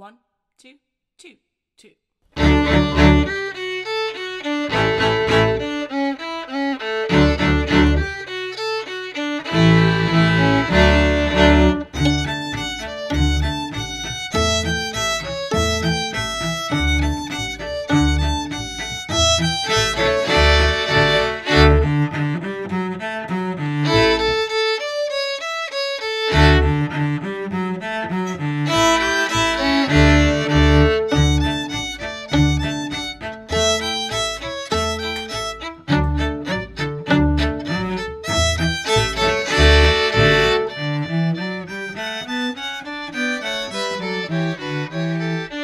One, two, two, two. Música